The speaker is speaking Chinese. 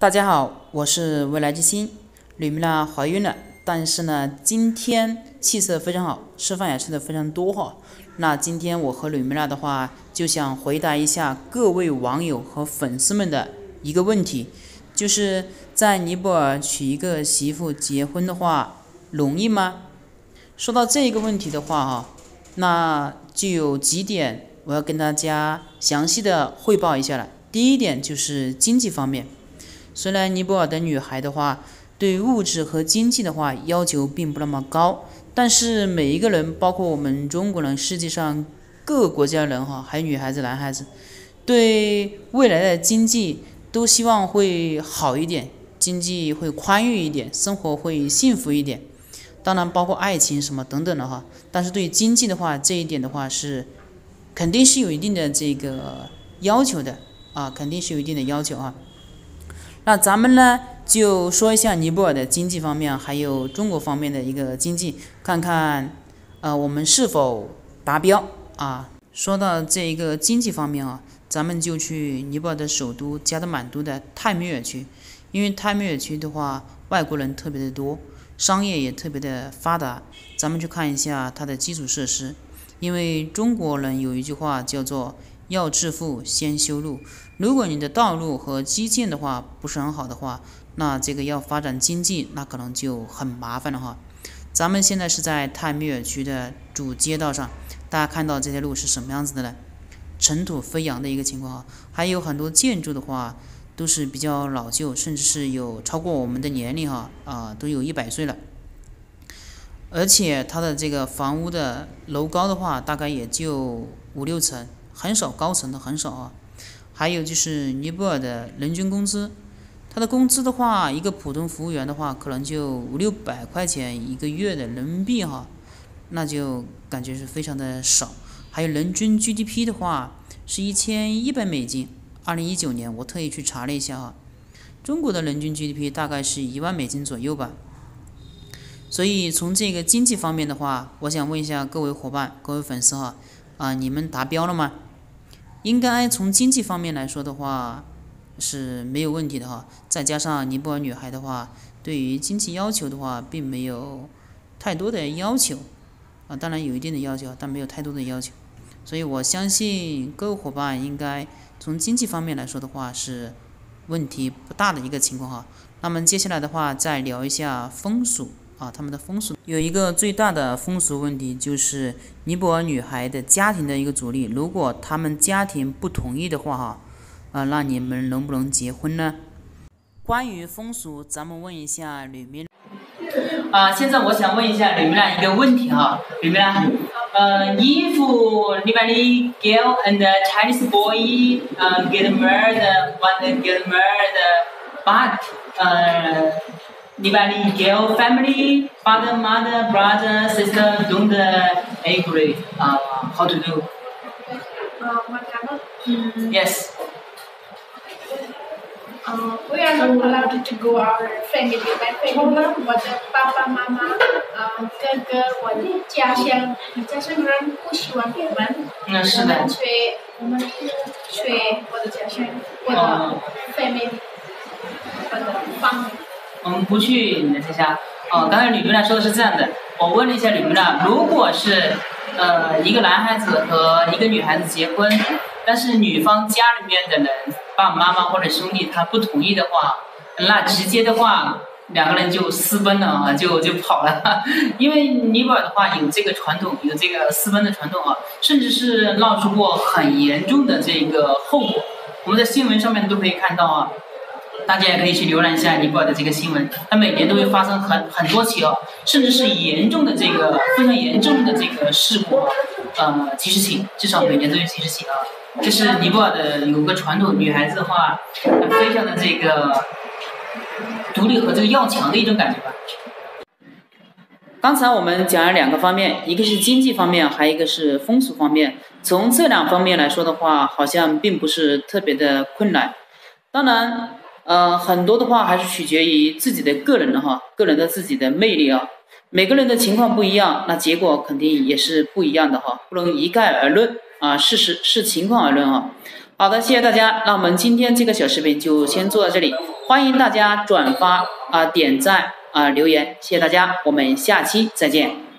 大家好，我是未来之星。吕米娜怀孕了，但是呢，今天气色非常好，吃饭也吃的非常多哈。那今天我和吕米娜的话，就想回答一下各位网友和粉丝们的一个问题，就是在尼泊尔娶一个媳妇结婚的话，容易吗？说到这个问题的话哈，那就有几点我要跟大家详细的汇报一下了。第一点就是经济方面。虽然尼泊尔的女孩的话，对物质和经济的话要求并不那么高，但是每一个人，包括我们中国人，世界上各个国家人哈，还有女孩子、男孩子，对未来的经济都希望会好一点，经济会宽裕一点，生活会幸福一点。当然，包括爱情什么等等的哈。但是对经济的话，这一点的话是肯定是有一定的这个要求的啊，肯定是有一定的要求啊。那咱们呢就说一下尼泊尔的经济方面，还有中国方面的一个经济，看看呃我们是否达标啊。说到这一个经济方面啊，咱们就去尼泊尔的首都加德满都的泰米尔区，因为泰米尔区的话外国人特别的多，商业也特别的发达。咱们去看一下它的基础设施，因为中国人有一句话叫做。要致富，先修路。如果你的道路和基建的话不是很好的话，那这个要发展经济，那可能就很麻烦了哈。咱们现在是在泰米尔区的主街道上，大家看到这些路是什么样子的呢？尘土飞扬的一个情况，还有很多建筑的话都是比较老旧，甚至是有超过我们的年龄哈啊，都有一百岁了。而且它的这个房屋的楼高的话，大概也就五六层。很少高层的很少啊，还有就是尼泊尔的人均工资，他的工资的话，一个普通服务员的话，可能就五六百块钱一个月的人民币哈，那就感觉是非常的少。还有人均 GDP 的话，是一千一百美金。二零一九年我特意去查了一下哈，中国的人均 GDP 大概是一万美金左右吧。所以从这个经济方面的话，我想问一下各位伙伴、各位粉丝哈，啊，你们达标了吗？应该从经济方面来说的话是没有问题的哈，再加上尼泊尔女孩的话，对于经济要求的话并没有太多的要求，啊，当然有一定的要求，但没有太多的要求，所以我相信各位伙伴应该从经济方面来说的话是问题不大的一个情况哈。那么接下来的话再聊一下风俗。啊，他们的风俗有一个最大的风俗问题，就是尼泊尔女孩的家庭的一个阻力。如果他们家庭不同意的话，哈，啊，那你们能不能结婚呢？关于风俗，咱们问一下吕明。啊，现在我想问一下吕明娜一个问题哈，吕明娜，呃，if Lebanese girl and Chinese boy 呃 get married，want get married，but 呃。Lebanese girl family, father, mother, brother, sister don't agree. Uh, how to do? Uh, what happened? Mm. Yes. Uh, we are not allowed to go our family. My family, 我的爸爸妈妈，呃，哥哥，我的家乡，家乡人不喜欢我们，嗯，是的。我们缺，我们缺我的家乡，我的 不去你的家乡。哦，刚才吕明娜说的是这样的，我问了一下吕明娜，如果是呃一个男孩子和一个女孩子结婚，但是女方家里面的人爸爸妈妈或者兄弟他不同意的话，那直接的话两个人就私奔了啊，就就跑了。因为尼泊尔的话有这个传统，有这个私奔的传统啊，甚至是闹出过很严重的这个后果，我们在新闻上面都可以看到啊。大家也可以去浏览一下尼泊尔的这个新闻，它每年都会发生很很多起哦，甚至是严重的这个非常严重的这个事故，呃，几十起，至少每年都有几十起啊。这是尼泊尔的有个传统，女孩子的话，非常的这个独立和这个要强的一种感觉吧。刚才我们讲了两个方面，一个是经济方面，还有一个是风俗方面。从这两方面来说的话，好像并不是特别的困难。当然。呃，很多的话还是取决于自己的个人的哈，个人的自己的魅力啊。每个人的情况不一样，那结果肯定也是不一样的哈，不能一概而论啊，事实视情况而论啊。好的，谢谢大家，那我们今天这个小视频就先做到这里。欢迎大家转发啊、点赞啊、留言，谢谢大家，我们下期再见。